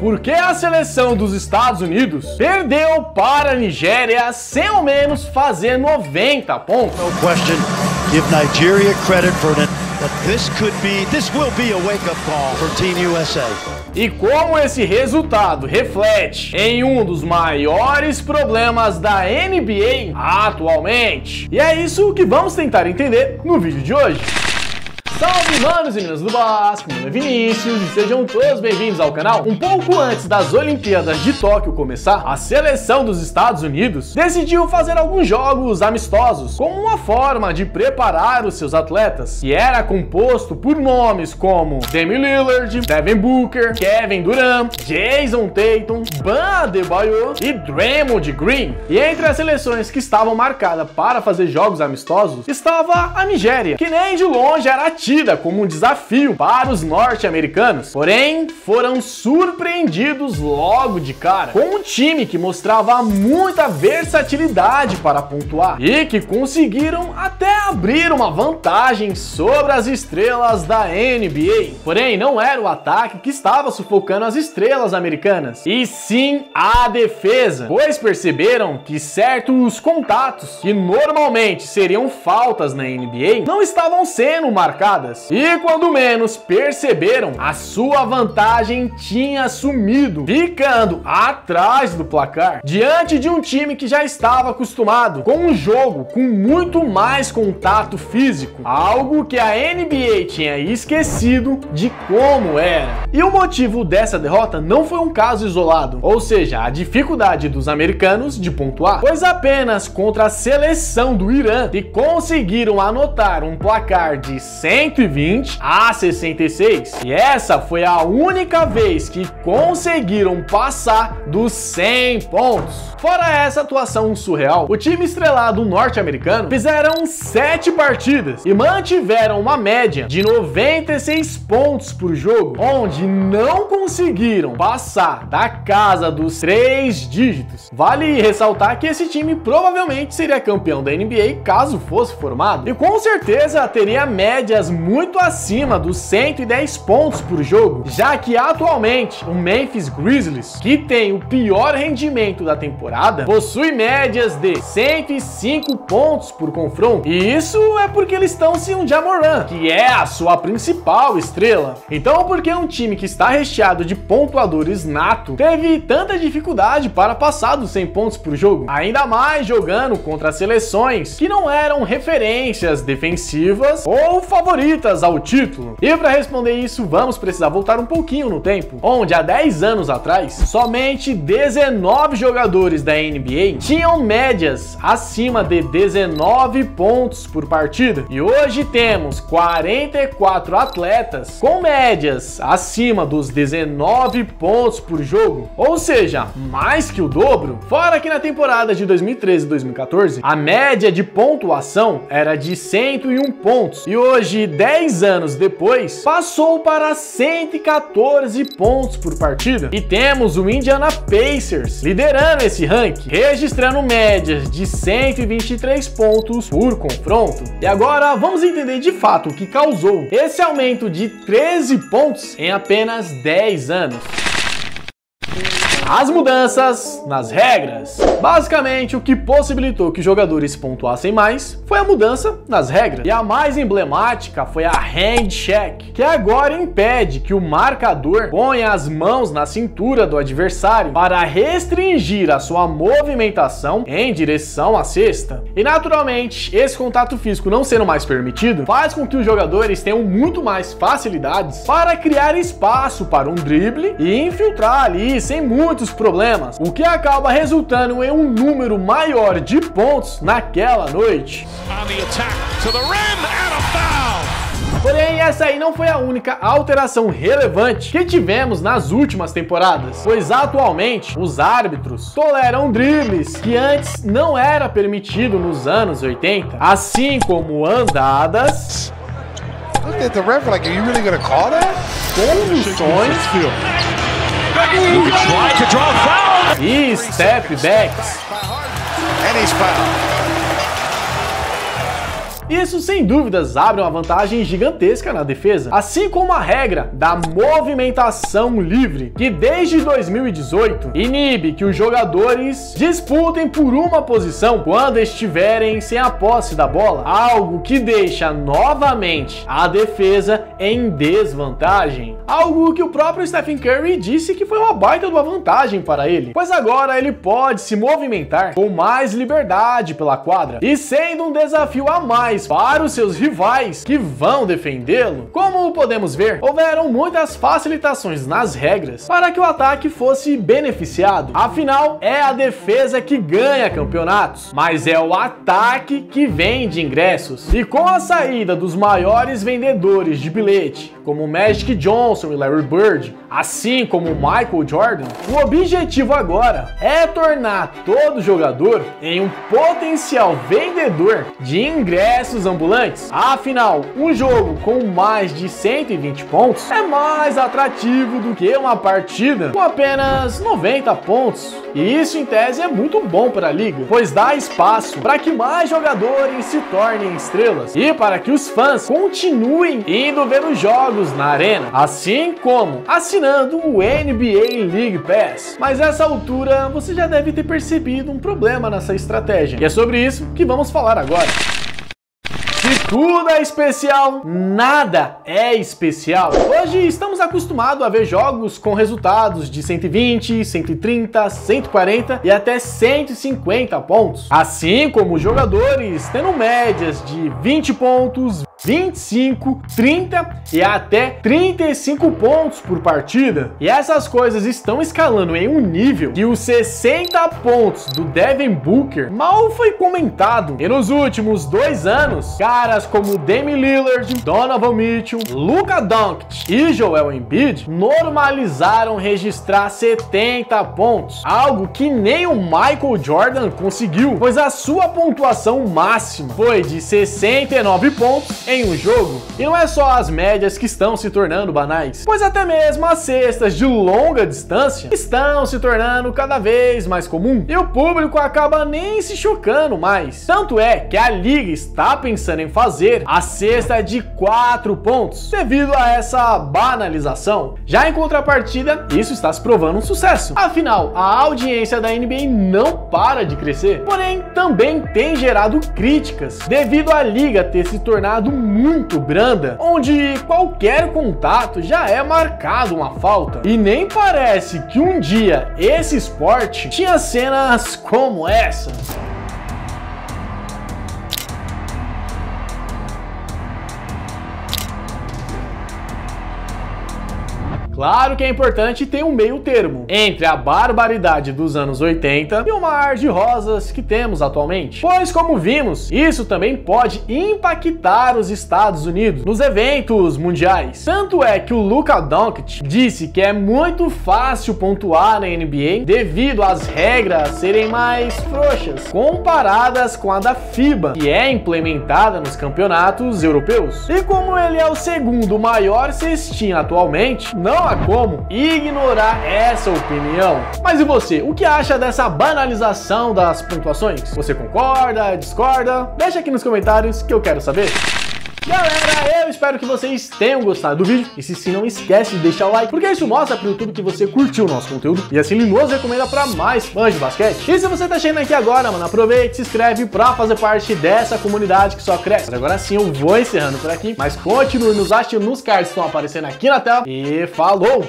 Porque a seleção dos Estados Unidos perdeu para a Nigéria sem ao menos fazer 90 pontos. No question, give Nigeria credit for it. But this could be, this will be a wake-up call for Team USA. E como esse resultado reflete em um dos maiores problemas da NBA atualmente. E é isso que vamos tentar entender no vídeo de hoje. Salve manos e meninas do Basco, meu nome é Vinícius e sejam todos bem-vindos ao canal. Um pouco antes das Olimpíadas de Tóquio começar, a seleção dos Estados Unidos decidiu fazer alguns jogos amistosos como uma forma de preparar os seus atletas, e era composto por nomes como Demi Lillard, Devin Booker, Kevin Durant, Jason Tatum, Ban Adebayo e Draymond Green. E entre as seleções que estavam marcadas para fazer jogos amistosos estava a Nigéria, que nem de longe era ativa partida como um desafio para os norte-americanos, porém foram surpreendidos logo de cara com um time que mostrava muita versatilidade para pontuar e que conseguiram até abrir uma vantagem sobre as estrelas da NBA. Porém, não era o ataque que estava sufocando as estrelas americanas, e sim a defesa, pois perceberam que certos contatos que normalmente seriam faltas na NBA não estavam sendo marcados e quando menos perceberam, a sua vantagem tinha sumido, ficando atrás do placar, diante de um time que já estava acostumado com um jogo com muito mais contato físico, algo que a NBA tinha esquecido de como era. E o motivo dessa derrota não foi um caso isolado, ou seja, a dificuldade dos americanos de pontuar, pois apenas contra a seleção do Irã que conseguiram anotar um placar de 100 120 a 66. E essa foi a única vez que conseguiram passar dos 100 pontos. Fora essa atuação surreal, o time estrelado norte-americano fizeram 7 partidas e mantiveram uma média de 96 pontos por jogo, onde não conseguiram passar da casa dos 3 dígitos. Vale ressaltar que esse time provavelmente seria campeão da NBA caso fosse formado, e com certeza teria médias muito acima dos 110 pontos por jogo, já que atualmente o Memphis Grizzlies, que tem o pior rendimento da temporada, possui médias de 105 pontos por confronto. E isso é porque eles estão sem um Jamoran, que é a sua principal estrela. Então, porque um time que está recheado de pontuadores nato teve tanta dificuldade para passar dos 100 pontos por jogo, ainda mais jogando contra seleções que não eram referências defensivas ou favoritas favoritas ao título? E para responder isso, vamos precisar voltar um pouquinho no tempo, onde há 10 anos atrás, somente 19 jogadores da NBA tinham médias acima de 19 pontos por partida. E hoje temos 44 atletas com médias acima dos 19 pontos por jogo, ou seja, mais que o dobro. Fora que na temporada de 2013 e 2014, a média de pontuação era de 101 pontos e hoje 10 anos depois, passou para 114 pontos por partida. E temos o Indiana Pacers liderando esse ranking, registrando médias de 123 pontos por confronto. E agora vamos entender de fato o que causou esse aumento de 13 pontos em apenas 10 anos as mudanças nas regras. Basicamente, o que possibilitou que jogadores pontuassem mais foi a mudança nas regras. E a mais emblemática foi a hand check, que agora impede que o marcador ponha as mãos na cintura do adversário para restringir a sua movimentação em direção à cesta. E naturalmente, esse contato físico não sendo mais permitido, faz com que os jogadores tenham muito mais facilidades para criar espaço para um drible e infiltrar ali sem muito muitos problemas, o que acaba resultando em um número maior de pontos naquela noite. Porém, essa aí não foi a única alteração relevante que tivemos nas últimas temporadas, pois atualmente os árbitros toleram dribles que antes não era permitido nos anos 80, assim como andadas. Look at the ref like, are you really gonna call that? Conduções e step backs. Isso sem dúvidas abre uma vantagem gigantesca na defesa, assim como a regra da movimentação livre, que desde 2018 inibe que os jogadores disputem por uma posição quando estiverem sem a posse da bola, algo que deixa novamente a defesa em desvantagem. Algo que o próprio Stephen Curry disse que foi uma baita de uma vantagem para ele, pois agora ele pode se movimentar com mais liberdade pela quadra e sendo um desafio a mais para os seus rivais que vão defendê-lo. Como podemos ver, houveram muitas facilitações nas regras para que o ataque fosse beneficiado. Afinal, é a defesa que ganha campeonatos, mas é o ataque que vende ingressos. E com a saída dos maiores vendedores de bilhete, como Magic Johnson e Larry Bird, assim como Michael Jordan, o objetivo agora é tornar todo jogador em um potencial vendedor de ingressos ambulantes. Afinal, um jogo com mais de 120 pontos é mais atrativo do que uma partida com apenas 90 pontos. E isso em tese é muito bom para a liga, pois dá espaço para que mais jogadores se tornem estrelas e para que os fãs continuem indo ver os jogos na arena, assim como assinando o NBA League Pass. Mas essa altura você já deve ter percebido um problema nessa estratégia. E é sobre isso que vamos falar agora. Se tudo é especial, nada é especial. Hoje estamos acostumados a ver jogos com resultados de 120, 130, 140 e até 150 pontos. Assim como jogadores tendo médias de 20 pontos, 25, 30 e até 35 pontos por partida. E essas coisas estão escalando em um nível que os 60 pontos do Devin Booker mal foi comentado. E nos últimos dois anos, caras como Demi Lillard, Donovan Mitchell, Luka Doncic e Joel Embiid normalizaram registrar 70 pontos, algo que nem o Michael Jordan conseguiu, pois a sua pontuação máxima foi de 69 pontos em um jogo. E não é só as médias que estão se tornando banais, pois até mesmo as cestas de longa distância estão se tornando cada vez mais comum e o público acaba nem se chocando mais. Tanto é que a liga está pensando em fazer a cesta de 4 pontos devido a essa banalização. Já em contrapartida, isso está se provando um sucesso. Afinal, a audiência da NBA não para de crescer, porém também tem gerado críticas devido à liga ter se tornado muito branda, onde qualquer contato já é marcado uma falta. E nem parece que um dia esse esporte tinha cenas como essa. Claro que é importante ter um meio termo entre a barbaridade dos anos 80 e o mar de rosas que temos atualmente. Pois, como vimos, isso também pode impactar os Estados Unidos nos eventos mundiais. Tanto é que o Luka Doncic disse que é muito fácil pontuar na NBA devido às regras serem mais frouxas comparadas com a da FIBA, que é implementada nos campeonatos europeus. E como ele é o segundo maior cestinha atualmente, não há como ignorar essa opinião. Mas e você? O que acha dessa banalização das pontuações? Você concorda? Discorda? Deixa aqui nos comentários que eu quero saber. Galera, eu espero que vocês tenham gostado do vídeo e se sim, não esquece de deixar o like, porque isso mostra pro YouTube que você curtiu o nosso conteúdo e assim ele recomenda para mais fãs de basquete. E se você tá chegando aqui agora, mano, aproveite, se inscreve pra fazer parte dessa comunidade que só cresce. Mas agora sim, eu vou encerrando por aqui, mas continue nos assistindo nos cards que estão aparecendo aqui na tela e falou!